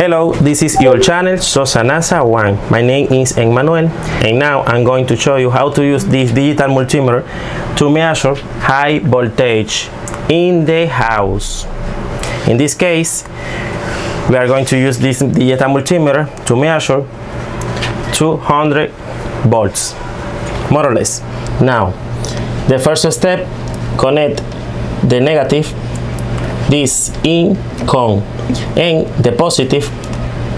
Hello, this is your channel SosaNasa One. My name is Emmanuel and now I'm going to show you how to use this digital multimeter to measure high voltage in the house. In this case, we are going to use this digital multimeter to measure 200 volts, more or less. Now, the first step, connect the negative, this in COM and the positive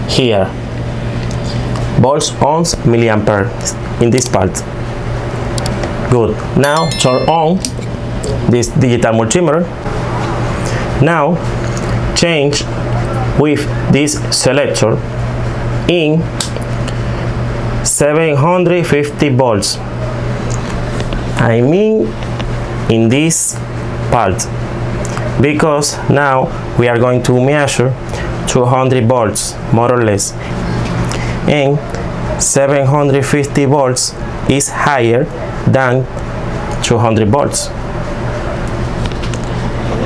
here. Volts ohms milliampere in this part. Good. Now turn on this digital multimeter. Now change with this selector in 750 volts. I mean in this part because now we are going to measure 200 volts more or less. And 750 volts is higher than 200 volts.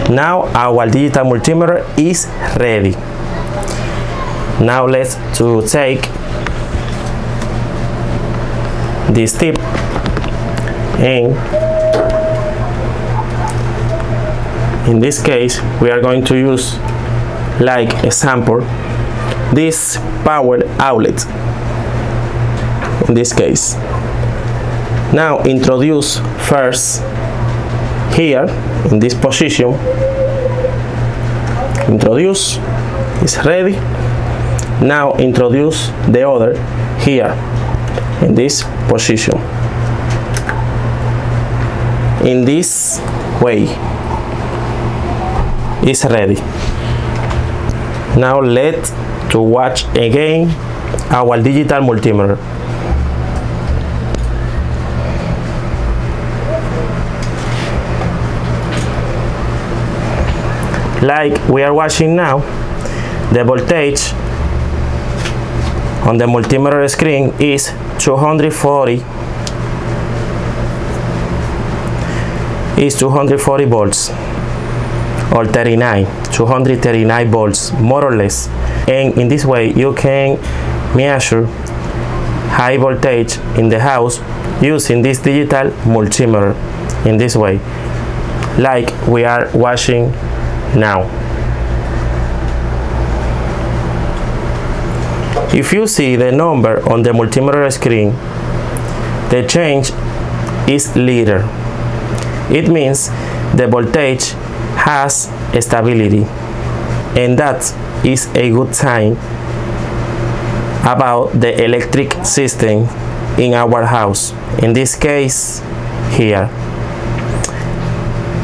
Now our digital multimeter is ready. Now let's to take this tip. And in this case we are going to use like example this power outlet. In this case. Now introduce first here in this position. Introduce. Is ready. Now introduce the other here in this position. In this way is ready. Now let's to watch again our digital multimeter. Like we are watching now the voltage on the multimeter screen is 240 is 240 volts or 39 239 volts more or less. And in this way you can measure high voltage in the house using this digital multimeter in this way like we are watching now. If you see the number on the multimeter screen the change is little. It means the voltage has stability. And that is a good sign about the electric system in our house in this case here.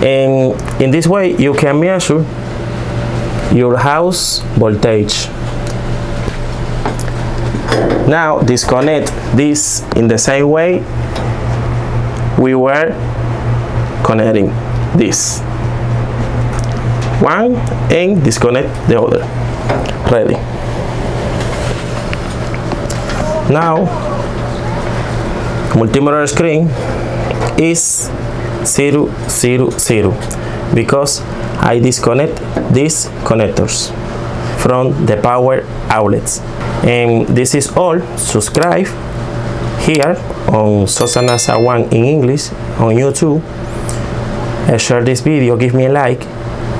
And in this way you can measure your house voltage. Now disconnect this in the same way we were connecting this one and disconnect the other. Ready? Now multimeter screen is 0 0 0 because I disconnect these connectors from the power outlets. And this is all subscribe here on SosaNasa 1 in English on YouTube. Uh, share this video give me a like